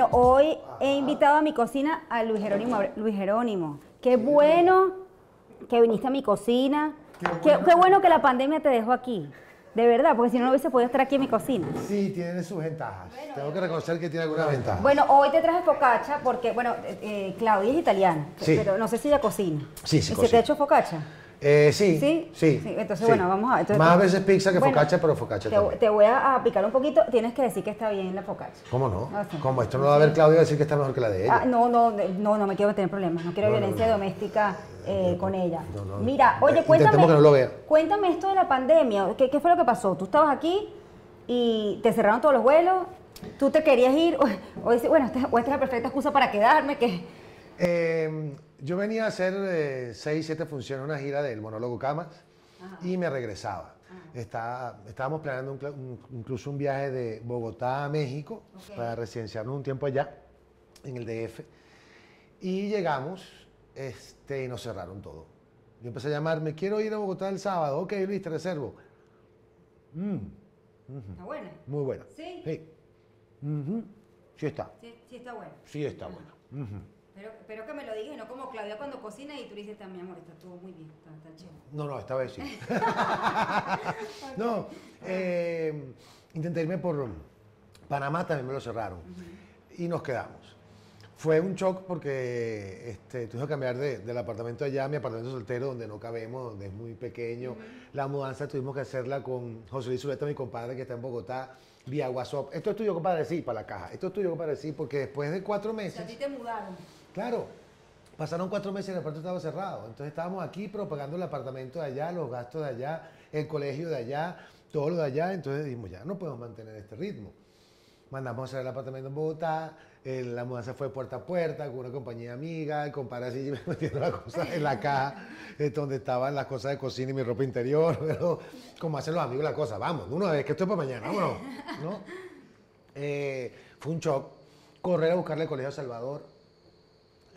Bueno, hoy he invitado a mi cocina a Luis Jerónimo. Luis Jerónimo, qué bueno que viniste a mi cocina. Qué, qué bueno que la pandemia te dejó aquí. De verdad, porque si no, no hubiese podido estar aquí en mi cocina. Sí, tiene sus ventajas. Tengo que reconocer que tiene algunas ventajas. Bueno, hoy te traje focaccia porque, bueno, eh, eh, Claudia es italiana, Sí. pero no sé si ella cocina. Sí, sí ¿Y se te cocina. ha hecho focaccia? Eh, sí, ¿Sí? sí. Sí, entonces, sí. bueno, vamos a. Entonces, Más veces pizza que Bueno, focaccia, pero focaccia Te, también. te voy a picar un poquito. Tienes que decir que está bien la focaccia. ¿Cómo no? Ah, sí. Como esto no lo va a ver a decir que está mejor que la de ella. Ah, no, no, no, no me quiero tener problemas. No quiero No, violencia no. doméstica eh, con ella. No, no. Mira, oye, cuéntame. que no lo vea. Cuéntame esto de la pandemia. ¿Qué, qué fue lo que pasó? Tú estabas aquí y te cerraron todos los vuelos. Tú te querías ir. O, o dices, bueno, esta, o esta es la perfecta excusa para quedarme. Que, Eh, yo venía a hacer eh, seis, siete funciones, una gira del monólogo Camas y me regresaba. Está- estábamos planeando un incluso un viaje de Bogotá a México para residenciarnos un tiempo allá, en el DF. Y llegamos este, y nos cerraron todo. Yo empecé a llamar, me quiero ir a Bogotá el sábado. Ok, Luis, te reservo. Mm, Está buena. muy buena. Sí. Sí. Ujú. Sí está. Sí, sí está buena. Sí está buena. Pero, pero que me lo digas no como Claudia cuando cocina y tú dices, "Está, mi amor, está todo muy bien, está, está chévere. No, no, esta vez sí. no, eh, intenté irme por Panamá, también me lo cerraron. Y nos quedamos. Fue un shock porque este, tuve que cambiar de- del apartamento allá a mi apartamento soltero, donde no cabemos, donde es muy pequeño. La mudanza tuvimos que hacerla con José Luis Zuleta, mi compadre, que está en Bogotá, vía WhatsApp. Esto es tuyo, compadre, sí, para la caja. Esto es tuyo, compadre, sí, porque después de cuatro O sea, a meses... ti te mudaron. Claro, pasaron cuatro meses y el apartamento estaba cerrado. Entonces estábamos aquí propagando el apartamento de allá, los gastos de allá, el colegio de allá, todo lo de allá. Entonces dijimos, ya no podemos mantener este ritmo. Mandamos a hacer el apartamento en Bogotá, eh, la mudanza fue puerta a puerta con una compañía amiga, el compadre así metiendo las cosas en la caja, eh, donde estaban las cosas de cocina y mi ropa interior, pero como hacen los amigos la cosa, vamos, una vez, que esto es para mañana, vámonos, ¿no? Eh, fue un shock, correr a buscarle al Colegio de Salvador,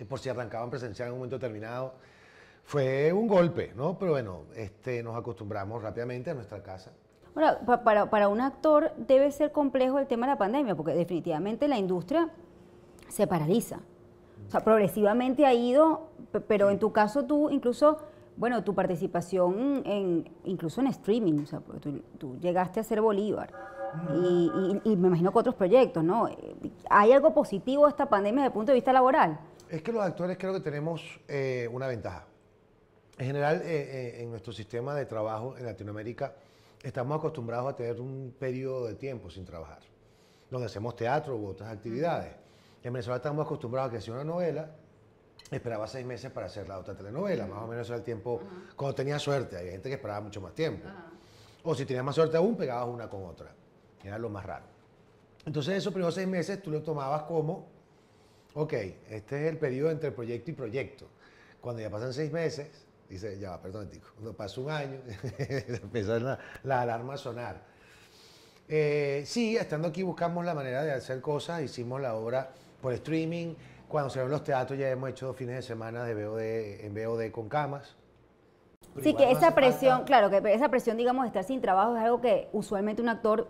por si arrancaban presencial en un momento determinado. Fue un golpe, ¿no? Pero bueno, este, nos acostumbramos rápidamente a nuestra casa. Ahora, pa- para, para un actor debe ser complejo el tema de la pandemia, porque definitivamente la industria se paraliza. O sea, progresivamente ha ido, pe- pero en tu caso tú incluso, bueno, tu participación en, incluso en streaming, o sea, tú, tú llegaste a ser Bolívar. Y, y- y me imagino que otros proyectos, ¿no? ¿Hay algo positivo esta pandemia desde el punto de vista laboral? Es que los actores creo que tenemos eh, una ventaja. En general, eh, eh, en nuestro sistema de trabajo en Latinoamérica, estamos acostumbrados a tener un periodo de tiempo sin trabajar, donde hacemos teatro u otras actividades. En Venezuela estamos acostumbrados a que si una novela, esperaba seis meses para hacer la otra telenovela, más o menos era el tiempo, cuando tenía suerte, hay gente que esperaba mucho más tiempo. O si tenías más suerte aún, pegabas una con otra, era lo más raro. Entonces esos primeros seis meses tú lo tomabas como Ok, este es el periodo entre proyecto y proyecto. Cuando ya pasan seis meses, dice, ya va, perdón, tico. Cuando pasa un año, empieza la, la alarma a sonar. Eh, sí, estando aquí buscamos la manera de hacer cosas. Hicimos la obra por streaming. Cuando se ven los teatros ya hemos hecho dos fines de semana de VOD, en VOD con camas. Pero Sí, que no esa presión, falta- claro, que esa presión, digamos, de estar sin trabajo es algo que usualmente un actor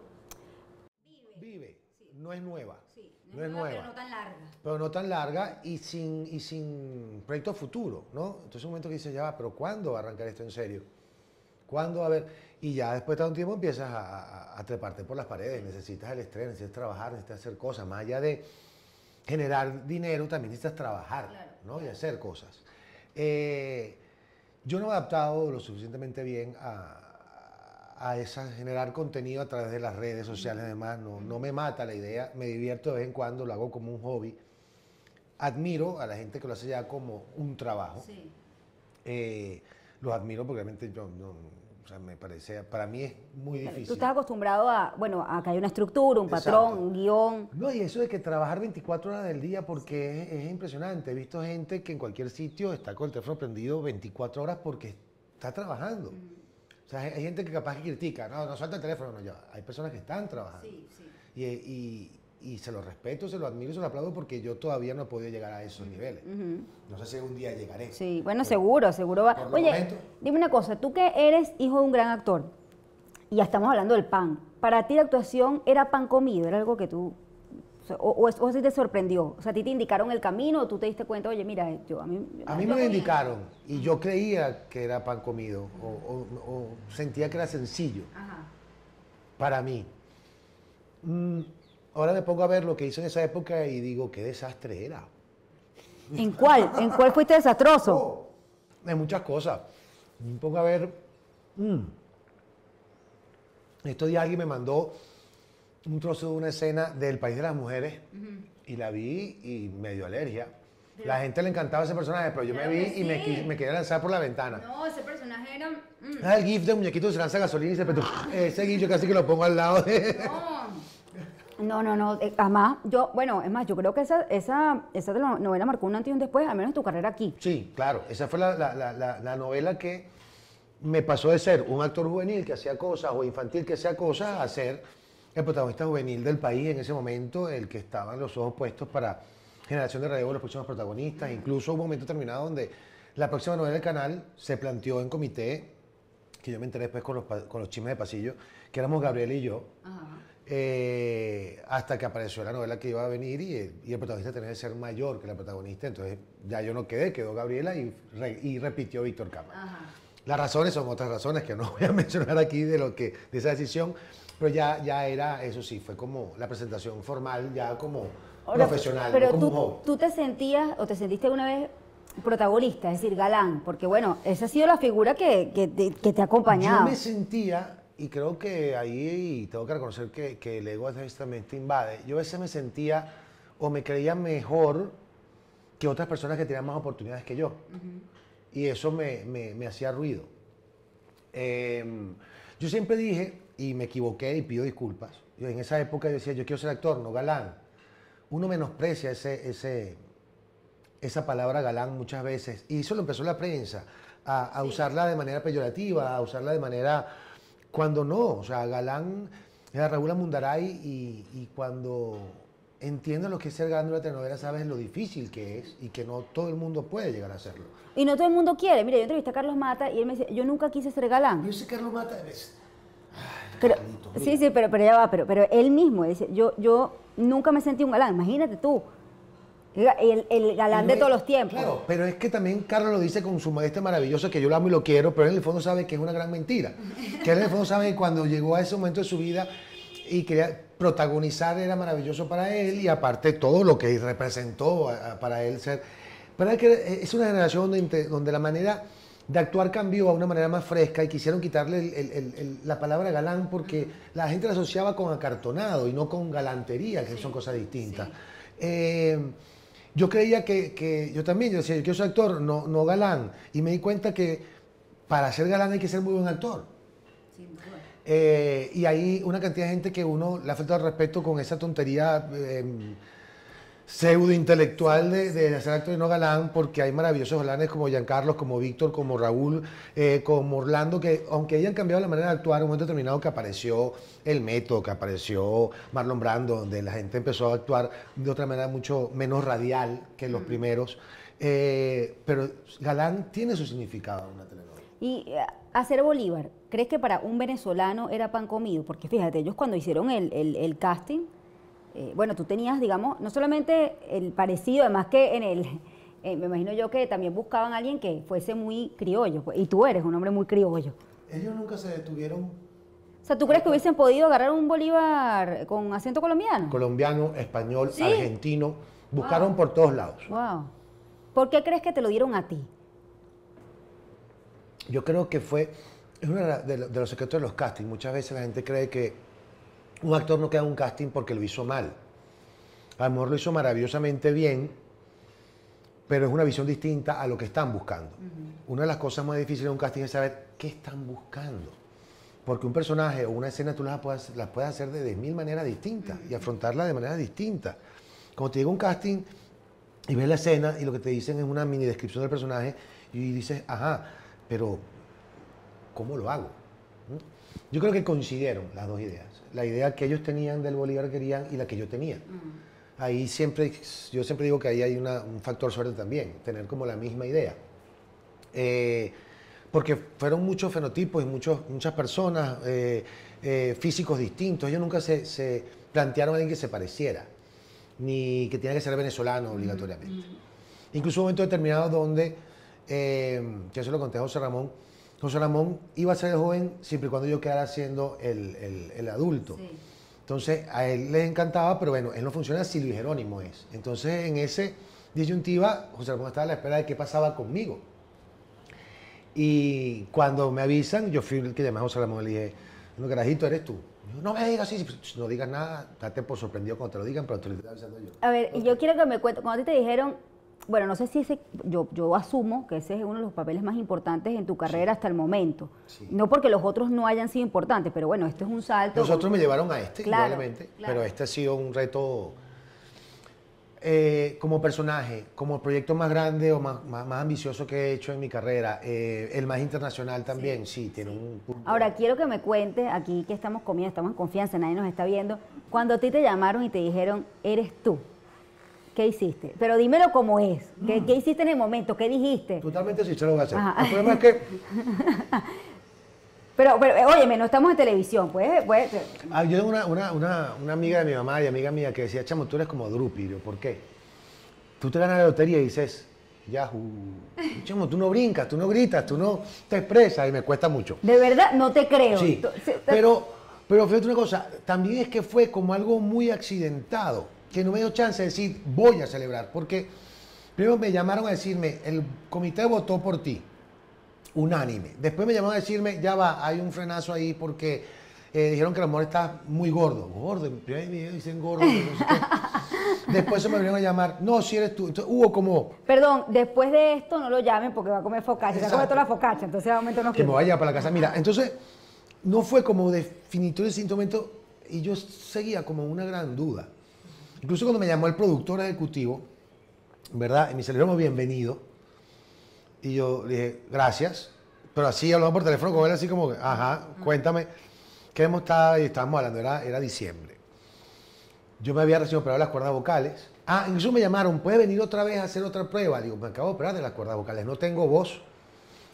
Vive, no es nueva. No es nueva. tan larga. pero no tan larga y sin, y sin proyecto futuro, ¿no? Entonces un momento que dices, ya va, pero ¿cuándo va a arrancar esto en serio? ¿Cuándo va a haber? Y ya después de un tiempo empiezas a, a- a treparte por las paredes, necesitas el estrés, necesitas trabajar, necesitas hacer cosas, más allá de generar dinero, también necesitas trabajar, Claro, ¿no? Y hacer cosas. Eh, yo no me he adaptado lo suficientemente bien a, a esa, generar contenido a través de las redes sociales, además, no, no me mata la idea, me divierto de vez en cuando, lo hago como un hobby. Admiro a la gente que lo hace ya como un trabajo. Sí. Eh, los admiro porque realmente yo, no- o sea, me parece, para mí es muy difícil. Tú estás acostumbrado a, bueno, a que hay una estructura, un Exacto. patrón, un guion. No, y eso de que trabajar 24 horas del día, porque es, es impresionante. He visto gente que en cualquier sitio está con el teléfono prendido 24 horas porque está trabajando. O sea, hay, hay gente que capaz que critica, no, no suelta el teléfono, no, ya. Hay personas que están trabajando. sí. Y, y- y se lo respeto, se lo admiro y se lo aplaudo porque yo todavía no he podido llegar a esos niveles. No sé si un día llegaré. Sí, bueno, seguro, seguro va. Oye, momento- dime una cosa, tú que eres hijo de un gran actor, y ya estamos hablando del pan, ¿para ti la actuación era pan comido? ¿Era algo que tú O, o, o si te sorprendió. O sea, a ti te indicaron el camino o tú te diste cuenta, oye, mira, yo a mí... A mí me lo indicaron y yo creía que era pan comido o, sentía que era sencillo Ajá. para mí. Mm, ahora me pongo a ver lo que hizo en esa época y digo, qué desastre era. ¿En cuál? ¿En cuál fuiste desastroso? Oh, de muchas cosas. Me pongo a ver. mm, estos días alguien me mandó un trozo de una escena del País de las Mujeres y la vi y me dio alergia. La gente le encantaba ese personaje, pero yo me vi que y me, sí. quería lanzar por la ventana. No, ese personaje era... Ah, el gif de muñequito que se lanza gasolina y se petó. Ese gif yo casi que lo pongo al lado de... No, no, no. eh, Además, yo, bueno, es más, yo creo que esa, esa, esa novela marcó un antes y un después, al menos en tu carrera aquí. Sí, claro. Esa fue la, la- la- la- la novela que me pasó de ser un actor juvenil que hacía cosas o infantil que hacía cosas a ser el protagonista juvenil del país en ese momento, el que estaban los ojos puestos para generación de relevo los próximos protagonistas. Incluso hubo un momento terminado donde la próxima novela del canal se planteó en comité, que yo me enteré después con los, con los chismes de pasillo, que éramos Gabriel y yo. eh, hasta que apareció la novela que iba a venir y, el- y el protagonista tenía que ser mayor que la protagonista, entonces ya yo no quedé, quedó Gabriela y, re- y repitió Víctor Cámara. Las razones son otras razones que no voy a mencionar aquí de lo que de esa decisión, pero ya, ya era, eso sí, fue como la presentación formal, ya como Ahora, profesional, Pero no como tú, hobby. tú te sentías o te sentiste alguna vez protagonista, es decir, galán, porque bueno, esa ha sido la figura que, que te, que te ha acompañado. Yo me sentía, y creo que ahí tengo que reconocer que, que el ego te invade, yo a veces me sentía o me creía mejor que otras personas que tenían más oportunidades que yo. Y eso me, me- me hacía ruido. Eh, yo siempre dije, y me equivoqué y pido disculpas, yo en esa época yo decía, yo quiero ser actor, no galán. Uno menosprecia ese, ese, esa palabra galán muchas veces, y eso lo empezó la prensa, a, a usarla de manera peyorativa, a usarla de manera, cuando no, o sea, galán era Raúl Amundaray y, y cuando entiendes lo que es ser galán de una telenovela, sabes lo difícil que es y que no todo el mundo puede llegar a hacerlo. Y no todo el mundo quiere. Mira, yo entrevisté a Carlos Mata y él me dice, yo nunca quise ser galán. Yo sé Carlos Mata es... Pero, Carlitos, sí, sí, pero, pero ya va, pero, pero él mismo dice, yo, yo nunca me sentí un galán, imagínate tú. El, el galán de todos los tiempos. Claro, pero es que también Carlos lo dice con su modestia maravillosa, que yo lo amo y lo quiero, pero él en el fondo sabe que es una gran mentira. Que él en el fondo sabe que cuando llegó a ese momento de su vida y quería protagonizar era maravilloso para él y aparte todo lo que representó a- a- para él ser. Pero es que es una generación donde, donde la manera de actuar cambió a una manera más fresca y quisieron quitarle el- el- el- el- la palabra galán porque la gente la asociaba con acartonado y no con galantería, que son cosas distintas. Eh, yo creía que, que- yo también, yo decía, yo quiero ser actor, no, no galán. Y me di cuenta que para ser galán hay que ser muy buen actor. Eh, y hay una cantidad de gente que uno le ha faltado respeto con esa tontería eh, pseudo intelectual de, de ser actor y no galán, porque hay maravillosos galanes como Giancarlos, como Víctor, como Raúl, eh, como Orlando, que aunque hayan cambiado la manera de actuar en un momento determinado que apareció el método, que apareció Marlon Brando, donde la gente empezó a actuar de otra manera mucho menos radial que los primeros. Eh, pero galán tiene su significado en una telenovela. Y eh, hacer Bolívar, ¿crees que para un venezolano era pan comido? Porque fíjate, ellos cuando hicieron el, el- el casting, eh, bueno, tú tenías, digamos, no solamente el parecido, además que en el, eh, me imagino yo que también buscaban a alguien que fuese muy criollo, pues, y tú eres un hombre muy criollo. Ellos nunca se detuvieron O sea, ¿tú crees que hubiesen podido agarrar un Bolívar con acento colombiano? colombiano, español, Sí. argentino, buscaron por todos lados. wow. ¿Por qué crees que te lo dieron a ti? Yo creo que fue, es uno de los secretos de los castings. Muchas veces la gente cree que un actor no queda en un casting porque lo hizo mal. A lo mejor lo hizo maravillosamente bien, pero es una visión distinta a lo que están buscando. Una de las cosas más difíciles de un casting es saber qué están buscando. Porque un personaje o una escena tú las puedes, las puedes hacer de 10.000 maneras distintas y afrontarla de manera distinta. Cuando te llega un casting y ves la escena y lo que te dicen es una mini descripción del personaje y dices, ajá, pero ¿cómo lo hago? ¿Mm? Yo creo que coincidieron las dos ideas. La idea que ellos tenían del Bolívar querían y la que yo tenía. Ahí siempre, yo siempre digo que ahí hay una- un factor suerte también, tener como la misma idea. Eh, porque fueron muchos fenotipos y muchos, muchas personas, eh, eh, físicos distintos. Ellos nunca se, se plantearon a alguien que se pareciera. ni que tiene que ser venezolano obligatoriamente. Incluso un momento determinado donde, eh, que eso lo conté a José Ramón, José Ramón iba a ser el joven siempre y cuando yo quedara siendo el, el- el adulto. Sí. Entonces, a él le encantaba, pero bueno, él no funciona si Luis Jerónimo es. Entonces, en ese disyuntiva, José Ramón estaba a la espera de qué pasaba conmigo. Y cuando me avisan, yo fui el que llamé a José Ramón y le dije, no, carajito, eres tú. Dijo, no me digas así, no digas nada, date por sorprendido cuando te lo digan, pero te lo estoy avisando yo. A ver, y yo quiero que me cuentes, cuando a ti te dijeron, bueno, no sé si ese, yo, yo asumo que ese es uno de los papeles más importantes en tu carrera hasta el momento. Sí. No porque los otros no hayan sido importantes, pero bueno, esto es un salto. Los otros me llevaron a este, Claro, claro. pero este ha sido un reto eh, como personaje, como proyecto más grande o más, más- más ambicioso que he hecho en mi carrera, eh, el más internacional también, sí, tiene un punto. Ahora, quiero que me cuentes, aquí que estamos comiendo, estamos en confianza, nadie nos está viendo, cuando a ti te llamaron y te dijeron, eres tú, ¿qué hiciste? Pero dímelo como es, ¿qué, qué hiciste en el momento? ¿Qué dijiste? Totalmente sincero lo voy a hacer. Ajá. El problema es que Pero, pero eh, óyeme, no estamos en televisión, pues, pues ah, yo tengo una, una, una, una amiga de mi mamá y amiga mía que decía, chamo, tú eres como Drupi. Yo, ¿por qué? Tú te ganas la lotería y dices, Yahoo. Chamo, tú no brincas, tú no gritas, tú no te expresas y me cuesta mucho. de verdad no te creo. Sí, pero, pero fíjate una cosa, también es que fue como algo muy accidentado, que no me dio chance de decir, voy a celebrar, porque primero me llamaron a decirme, el comité votó por ti, unánime. Después me llamaron a decirme, ya va, hay un frenazo ahí porque eh, dijeron que el amor está muy gordo. Gordo, en primer video dicen gordo, no sé. Después se me vinieron a llamar, no, si eres tú. Entonces, hubo como Perdón, después de esto no lo llamen porque va a comer focacha, se va a comer toda la focacha, entonces de momento no que me quiero. vaya para la casa. Mira, entonces no fue como definitorio ese momento y yo seguía como una gran duda. Incluso cuando me llamó el productor ejecutivo, ¿verdad? Y me salieron bienvenido. Y yo le dije, gracias. Pero así hablamos por teléfono con él, así como, ajá, cuéntame. ¿Qué hemos estado? Y estábamos hablando, era, era diciembre. Yo me había recién operado las cuerdas vocales. Ah, incluso me llamaron, ¿puede venir otra vez a hacer otra prueba? Digo, me acabo de operar de las cuerdas vocales, no tengo voz.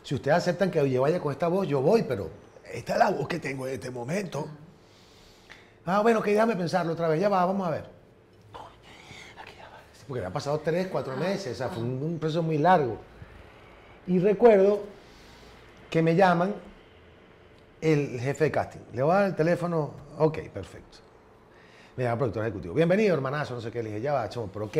Si ustedes aceptan que yo vaya con esta voz, yo voy, pero esta es la voz que tengo en este momento. Ah, bueno, que déjame pensarlo otra vez, ya va, vamos a ver. Aquí ya va. Sí, Porque había pasado tres, cuatro meses, o sea, fue un, un proceso muy largo. Y recuerdo que me llaman el jefe de casting. Le voy a dar el teléfono, ok, perfecto. Me llama el productor ejecutivo. Bienvenido, hermanazo, no sé qué. Le dije, ya va, chamo, pero ok.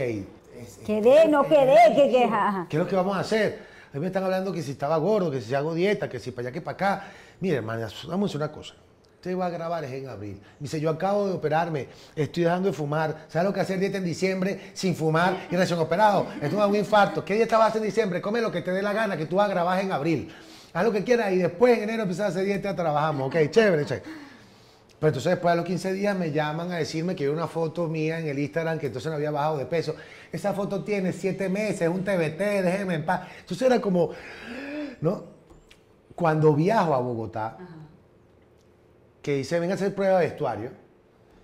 Quedé, no quedé, que que ajá. ¿Qué es lo que vamos a hacer? A mí me están hablando que si estaba gordo, que si hago dieta, que si para allá, que para acá. Mire, hermana, vamos a hacer una cosa. Usted va a grabar es en abril. Me dice, yo acabo de operarme, estoy dejando de fumar. ¿Sabes lo que hacer dieta en diciembre sin fumar y recién operado? Esto es un infarto. ¿Qué dieta vas a hacer en diciembre? Come lo que te dé la gana, que tú vas a grabar en abril. Haz lo que quieras y después en enero empiezas a hacer dieta, trabajamos. Ok, chévere, chévere. Pero entonces después de los 15 días me llaman a decirme que hay una foto mía en el Instagram que entonces no había bajado de peso. Esa foto tiene 7 meses, es un TBT, déjenme en paz. Entonces era como, ¿no? Cuando viajo a Bogotá, que dice, ven a hacer prueba de vestuario,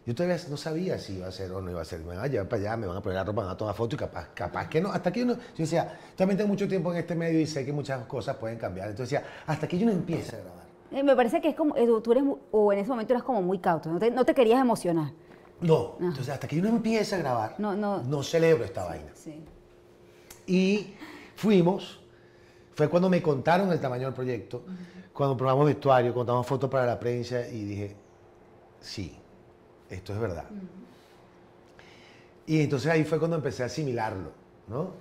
yo todavía no sabía si iba a ser o no iba a ser. Me van a llevar para allá, me van a poner la ropa, me van a tomar fotos y capaz, capaz que no. Hasta que uno, yo decía, también tengo mucho tiempo en este medio y sé que muchas cosas pueden cambiar. Entonces decía, hasta que yo no empiece a grabar. Eh, Me parece que es como, tú eres, o en ese momento eras como muy cauto, no te, no te querías emocionar. No, entonces hasta que yo no empiece a grabar, No, no. celebro esta vaina. Sí. Y fuimos, fue cuando me contaron el tamaño del proyecto, cuando probamos vestuario, contamos fotos para la prensa y dije, sí, esto es verdad. Y entonces ahí fue cuando empecé a asimilarlo, ¿no?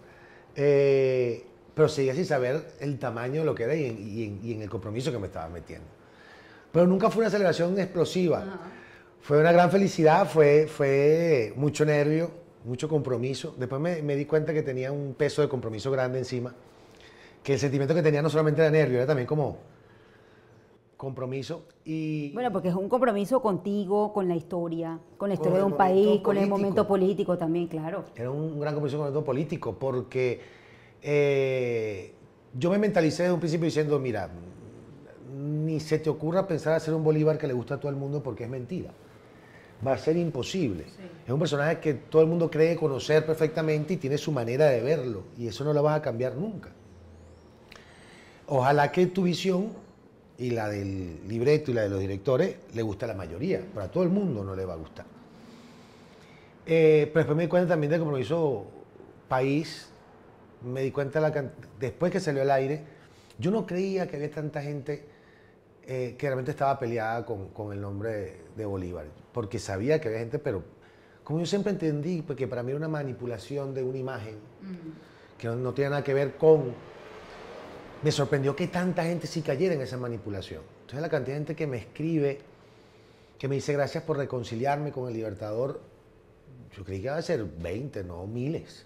Eh, pero seguía sin saber el tamaño de lo que era y en, y en- y en el compromiso que me estaba metiendo. Pero nunca fue una celebración explosiva. Fue una gran felicidad, fue, fue mucho nervio, mucho compromiso. Después me, me di cuenta que tenía un peso de compromiso grande encima. Que el sentimiento que tenía no solamente era nervio, era también como compromiso. Y Bueno, porque es un compromiso contigo, con la historia, con la Con historia de un país, momento con el momento político también, claro. Era un gran compromiso con el mundo político porque eh, yo me mentalicé desde un principio diciendo, mira, ni se te ocurra pensar hacer un Bolívar que le gusta a todo el mundo porque es mentira. Va a ser imposible. Es un personaje que todo el mundo cree conocer perfectamente y tiene su manera de verlo y eso no lo vas a cambiar nunca. Ojalá que tu visión y la del libreto y la de los directores le guste a la mayoría, pero a todo el mundo no le va a gustar. Eh, pero después me di cuenta también del compromiso país. Me di cuenta, la después que salió al aire, yo no creía que había tanta gente eh, que realmente estaba peleada con, con el nombre de, de Bolívar. Porque sabía que había gente, pero como yo siempre entendí, porque para mí era una manipulación de una imagen que no, no tiene nada que ver con... Me sorprendió que tanta gente sí cayera en esa manipulación. Entonces la cantidad de gente que me escribe, que me dice gracias por reconciliarme con el Libertador, yo creí que iba a ser 20, no miles.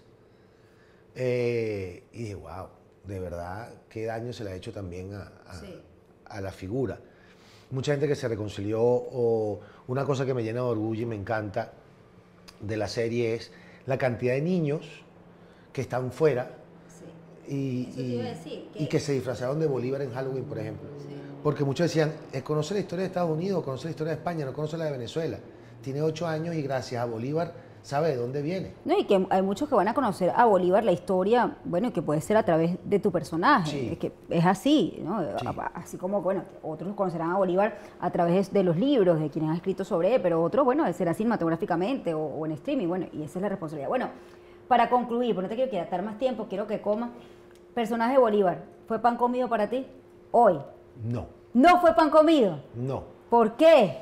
Eh, y dije, wow, de verdad, qué daño se le ha hecho también a, a- Sí. a la figura. Mucha gente que se reconcilió, o una cosa que me llena de orgullo y me encanta de la serie es la cantidad de niños que están fuera. Y, que- se disfrazaron de Bolívar en Halloween, por ejemplo. Porque muchos decían, eh, conoce la historia de Estados Unidos, conoce la historia de España, no conoce la de Venezuela. Tiene ocho años y gracias a Bolívar sabe de dónde viene. No, y que hay muchos que van a conocer a Bolívar la historia, bueno, y que puede ser a través de tu personaje. Sí. Es que es así, ¿no? Sí. Así como, bueno, otros conocerán a Bolívar a través de los libros, de quienes han escrito sobre él, pero otros, bueno, será cinematográficamente o, o en streaming, bueno, y esa es la responsabilidad. Bueno, para concluir, porque no te quiero quedar más tiempo, quiero que coma. Personaje Bolívar, ¿fue pan comido para ti? Hoy. No, No fue pan comido. no. ¿Por qué?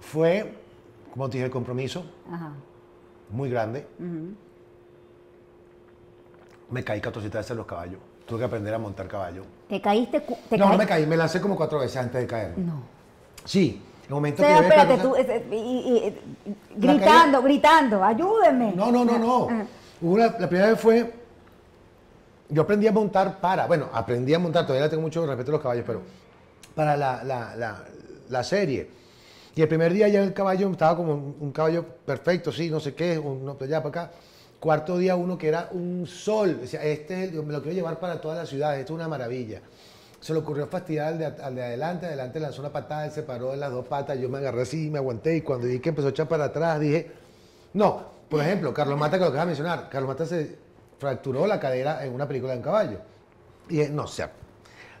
Fue, como te dije, el compromiso Ajá. muy grande. Me caí 14 veces en los caballos. Tuve que aprender a montar caballo. ¿Te caíste? Te no, no me caí, me lancé como cuatro veces antes de caerme. No. Sí, en el momento Seba, que yo vi espérate, tú, y- y- y- La gritando, gritando, ayúdenme. No, no, no, no. Ajá. Hubo la primera vez fue. Yo aprendí a montar para. Bueno, aprendí a montar, todavía tengo mucho respeto a los caballos, pero para la, la- la- la serie. Y el primer día ya el caballo estaba como un, caballo perfecto, sí, no sé qué, uno para allá, para acá. Cuarto día uno que era un sol. Decía, este es el- me lo quiero llevar para toda la ciudad, esto es una maravilla. Se le ocurrió fastidiar al de, adelante, adelante lanzó una patada, él se paró en las dos patas, yo me agarré así, me aguanté y cuando vi que empezó a echar para atrás dije, no, por ejemplo, Carlos Mata, que lo acabas de mencionar, Carlos Mata se fracturó la cadera en una película de un caballo. Y no, o sea,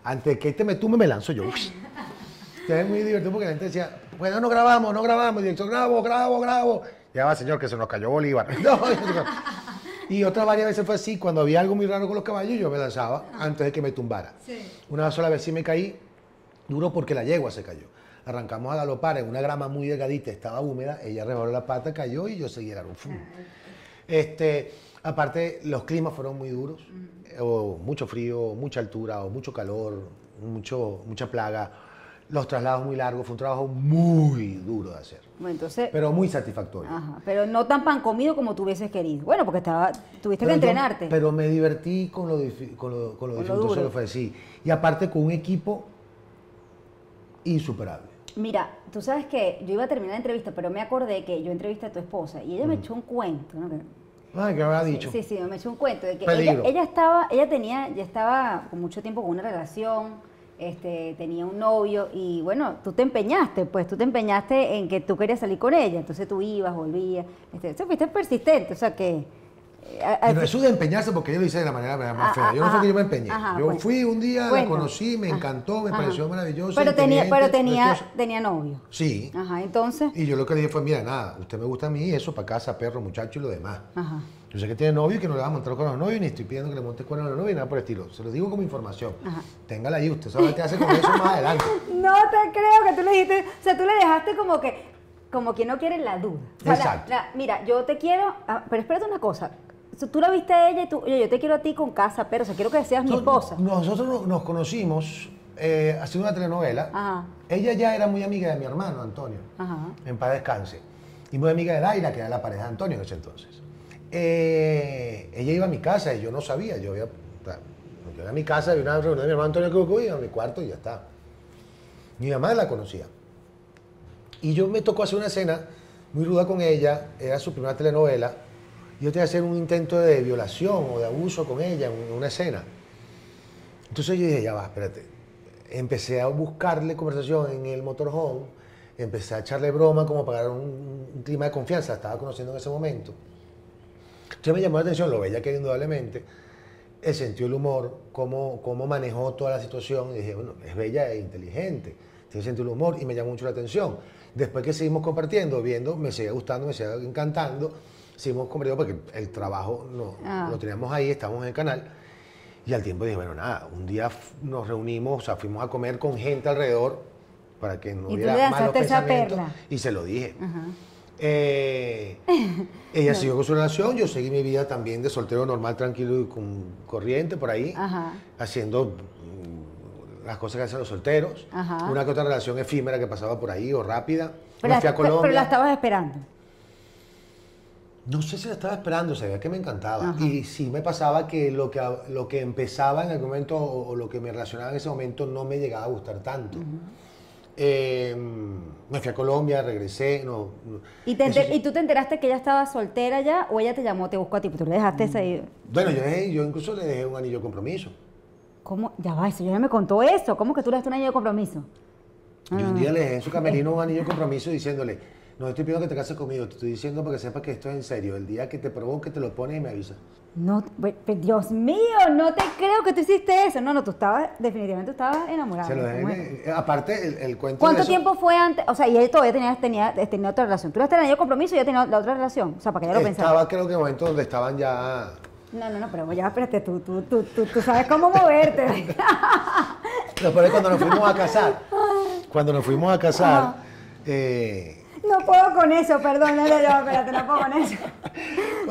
antes de que este me tumbe, me lanzo yo. Que es muy divertido porque la gente decía, bueno, no grabamos, no grabamos, director, grabo, grabo, grabo. Ya va, señor, que se nos cayó Bolívar. No, y otras varias veces fue así, cuando había algo muy raro con los caballos, yo me lanzaba antes de que me tumbara. Una sola vez sí me caí, duro porque la yegua se cayó. Arrancamos a galopar en una grama muy delgadita, estaba húmeda, ella rebaló la pata, cayó y yo seguí el. Este, aparte, los climas fueron muy duros, o mucho frío, mucha altura, o mucho calor, mucho, mucha plaga. Los traslados muy largos, fue un trabajo muy duro de hacer, Bueno, entonces, pero muy satisfactorio. ajá, pero no tan pan comido como tú hubieses querido. Bueno, porque estaba, tuviste Pero que yo- entrenarte. pero me divertí con lo, con lo, con lo Con lo duro. fue, sí. Y aparte con un equipo insuperable. Mira, tú sabes que yo iba a terminar la entrevista, pero me acordé que yo entrevisté a tu esposa y ella me echó un cuento, ¿no? Que- Ay, ¿qué habrá Sí, dicho? Sí, sí, me echó un cuento de que ella, ella estaba, ella tenía, ya estaba con mucho tiempo con una relación, este, tenía un novio y bueno, tú te empeñaste, pues tú te empeñaste en que tú querías salir con ella, entonces tú ibas, volvías, este, o sea, fuiste persistente, o sea que a- a- Pero eso de empeñarse, porque yo lo hice de la manera más Ah, fea. Yo no ah, fue que yo me ajá, empeñé. ajá, yo fui un día, Cuenta. la conocí, me encantó, me ajá. pareció maravilloso. Pero tenía, pero tenía, tenía novio. Sí. Ajá, entonces, Y yo lo que le dije fue, mira, nada, usted me gusta a mí, eso para casa, perro, muchacho y lo demás. ajá. Yo sé que tiene novio y que no le va a montar con los novios, ni estoy pidiendo que le montes con los novios, ni nada por el estilo. Se lo digo como información. Ajá. Téngala ahí, usted sabe qué hace con eso más adelante. No te creo que tú le dijiste, o sea, tú le dejaste como que, como que no quiere la duda. O sea, la- Exacto. la- mira, yo te quiero, ah, pero espérate una cosa. Tú la viste a ella y tú, oye, yo te quiero a ti con casa, pero o sea, quiero que seas mi esposa. Nosotros no- nos conocimos eh, haciendo una telenovela. Ajá. Ella ya era muy amiga de mi hermano, Antonio. Ajá. En paz descanse. Y muy amiga de Daira, que era la pareja de Antonio en ese entonces. Eh, ella iba a mi casa y yo no sabía. Yo, había, yo iba a mi casa, había una reunión de mi hermano Antonio que iba a mi cuarto y ya está. Mi mamá la conocía. Y yo me tocó hacer una escena muy ruda con ella, era su primera telenovela. Yo tenía que hacer un intento de violación o de abuso con ella en una escena. Entonces yo dije, ya va, espérate. Empecé a buscarle conversación en el motorhome, empecé a echarle broma como para un, un clima de confianza, estaba conociendo en ese momento. Entonces me llamó la atención lo bella que era indudablemente, el sentido del humor, cómo, cómo manejó toda la situación. Y dije, bueno, es bella e inteligente. tiene sentido del humor y me llamó mucho la atención. Después que seguimos compartiendo, viendo, me seguía gustando, me seguía encantando, seguimos compartiendo porque el trabajo no, Ah. lo teníamos ahí, estábamos en el canal. Y al tiempo dije, bueno, nada, un día nos reunimos, o sea, fuimos a comer con gente alrededor para que no hubiera malos esa pensamientos. perla. Y se lo dije. Ajá. Eh, ella siguió con su relación, yo seguí mi vida también de soltero normal, tranquilo y con corriente por ahí, Ajá. haciendo mm, las cosas que hacen los solteros. Ajá. Una que otra relación efímera que pasaba por ahí o rápida. Pero, la, fui a pero- pero Colombia. la estabas esperando. No sé si la estaba esperando, sabía que me encantaba. Ajá. Y sí me pasaba que lo que, lo que empezaba en algún momento o, o lo que me relacionaba en ese momento no me llegaba a gustar tanto. Eh, me fui a Colombia, regresé. No, no- ¿Y, te eso enter- sí. ¿Y tú te enteraste que ella estaba soltera ya o ella te llamó, te buscó a ti? Tú le dejaste esa ahí. Bueno, yo, incluso le dejé un anillo de compromiso. ¿Cómo? Ya va, eso ya no me contó eso. ¿Cómo que tú le dejaste un anillo de compromiso? Yo Ah. un día le dejé en su camerino un anillo de compromiso diciéndole, no estoy pidiendo que te cases conmigo, te estoy diciendo para que sepas que esto es en serio. El día que te provoque, te lo pones y me avisas. No, pe- pe- Dios mío, no te creo que tú hiciste eso. No, no, tú estabas, definitivamente tú estabas enamorado. Se lo dejé, aparte, el, el cuento ¿Cuánto de eso- tiempo fue antes? O sea, y él todavía tenía, tenía, tenía otra relación. Tú el anillo de compromiso y ya tenía la otra relación. O sea, para que ella lo pensara. Estaba creo que en el momento donde estaban ya... No, no, no, pero ya, espérate, tú, tú, tú, tú, tú sabes cómo moverte. Después cuando nos fuimos a casar, cuando nos fuimos a casar, eh, No puedo con eso, perdón, no, espérate, no puedo con eso.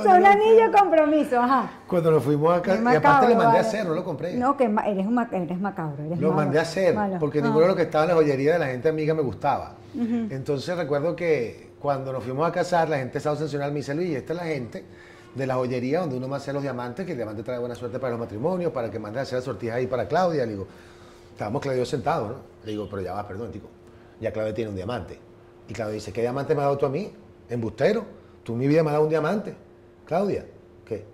Son anillo compromiso, ajá. cuando nos fuimos a Qué casar, y aparte macabro, le mandé a hacer, no lo compré. No, que eres, un ma- eres macabro, eres Lo malo, mandé a hacer, malo. porque Ah. ninguno de los que estaba en la joyería de la gente amiga me gustaba. Entonces recuerdo que cuando nos fuimos a casar, la gente estaba sensacional, me dice, Luis, esta es la gente de la joyería donde uno más hace los diamantes, que el diamante trae buena suerte para los matrimonios, para que mande a hacer las sortijas ahí para Claudia. Le digo, estábamos yo sentados, ¿no? Le digo, pero ya va, perdón, tico, ya Claudia tiene un diamante. Y Claudia dice, ¿qué diamante me has dado tú a mí? Embustero, tú en mi vida me has dado un diamante. Claudia, ¿qué?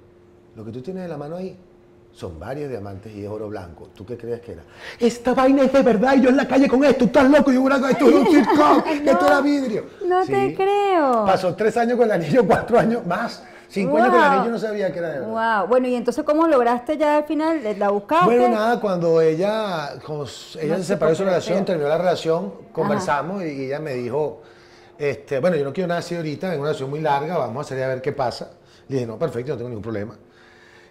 Lo que tú tienes en la mano ahí son varios diamantes y es oro blanco. ¿Tú qué crees que era? Esta vaina es de verdad y yo en la calle con esto, estás loco, yo una esto es un circo, esto era vidrio. No te creo. Pasó tres años con el anillo, cuatro años más. Cinco años con el Wow. anillo no sabía que era de verdad. Wow. Bueno, y entonces, ¿cómo lograste ya al final? ¿La buscaste? Bueno, nada, cuando ella, ella No se separó de su relación, pero- terminó la relación, conversamos y ella me dijo, este, bueno, yo no quiero nada así ahorita, en una relación muy larga, vamos a salir a ver qué pasa. Le dije, no, perfecto, no tengo ningún problema.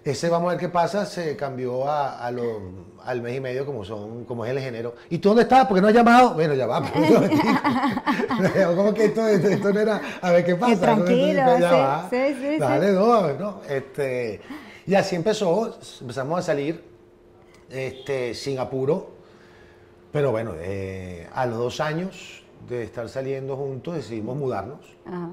Ese vamos a ver qué pasa se cambió a, a lo- al mes y medio como son como es el género. ¿Y tú dónde estás? ¿Por qué no has llamado? Bueno, ya va. no, como que esto, esto, esto no era a ver qué pasa. ¿no? tranquilo, Entonces, ya sí, va. sí, sí, sí. Dale, no, a ver, no. Este, y así empezó, empezamos a salir este, sin apuro. Pero bueno, eh, a los dos años de estar saliendo juntos decidimos mudarnos. Ajá.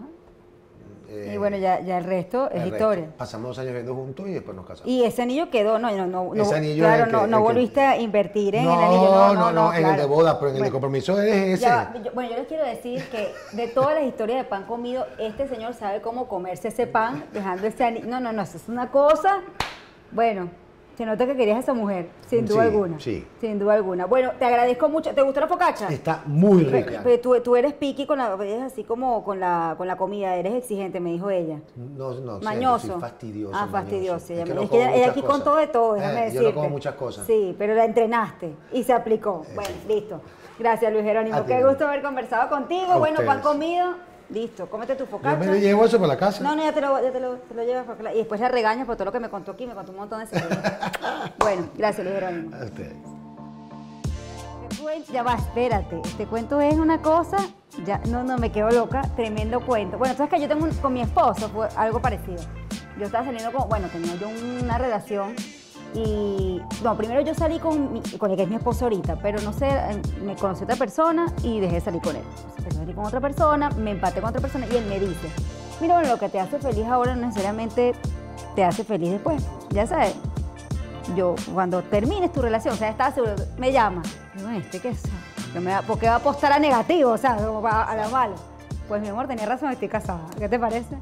Eh, Y bueno, ya, ya el resto es resto. historia. Pasamos dos años viviendo juntos y después nos casamos. Y ese anillo quedó, no, no, no, no, Ese anillo claro, es el no, que- no el que- volviste a invertir en no, el anillo, no, no, no, en el de boda, pero en el de compromiso es ese. ya va, yo- bueno, yo les quiero decir que de todas las historias de pan comido, este señor sabe cómo comerse ese pan dejando ese anillo. No, no, no, eso es una cosa. Bueno, se nota que querías a esa mujer, sin duda Sí, alguna. sí. Sin duda alguna. Bueno, te agradezco mucho. ¿Te gustó la focacha? Está muy rica. pe- tú, tú eres piqui con la, eres así como con la, con la comida, eres exigente, me dijo ella. No, no, yo mañoso. fastidioso. Ah, fastidioso. ella Es que ella, ella aquí con cosas. todo de todo, Eh, déjame Yo decirte. no como muchas cosas. Sí, pero la entrenaste y se aplicó. Bueno, listo. Gracias, Luis Jerónimo. Qué gusto haber conversado contigo. A bueno, pan ustedes. comido. Listo, cómete tu Yo focacha. me llevo eso para la casa. No, no, ya te lo, ya te lo, te lo llevas para acá. Y después la regañas por todo lo que me contó aquí. Me contó un montón de bueno, gracias, Luis Jerónimo. A ustedes. Te cuen- Ya va, espérate. Este cuento es una cosa. Ya, no, no, me quedo loca. Tremendo cuento. Bueno, sabes que yo tengo un- con mi esposo fue algo parecido. Yo estaba saliendo con, bueno, tenía yo una relación y, no, primero yo salí con, mi- con el que es mi esposo ahorita, pero no sé, eh, me conocí otra persona y dejé de salir con él. Empecé a salir con otra persona, me empaté con otra persona y él me dice, mira, bueno, lo que te hace feliz ahora no necesariamente te hace feliz después. Ya sabes, yo cuando termines tu relación, o sea, estaba seguro, me llama. Digo, este qué es, ¿Qué me va- ¿por qué va a apostar a negativo, o sea, pa- a la mala? Pues mi amor, tenía razón, estoy casada. ¿Qué te parece?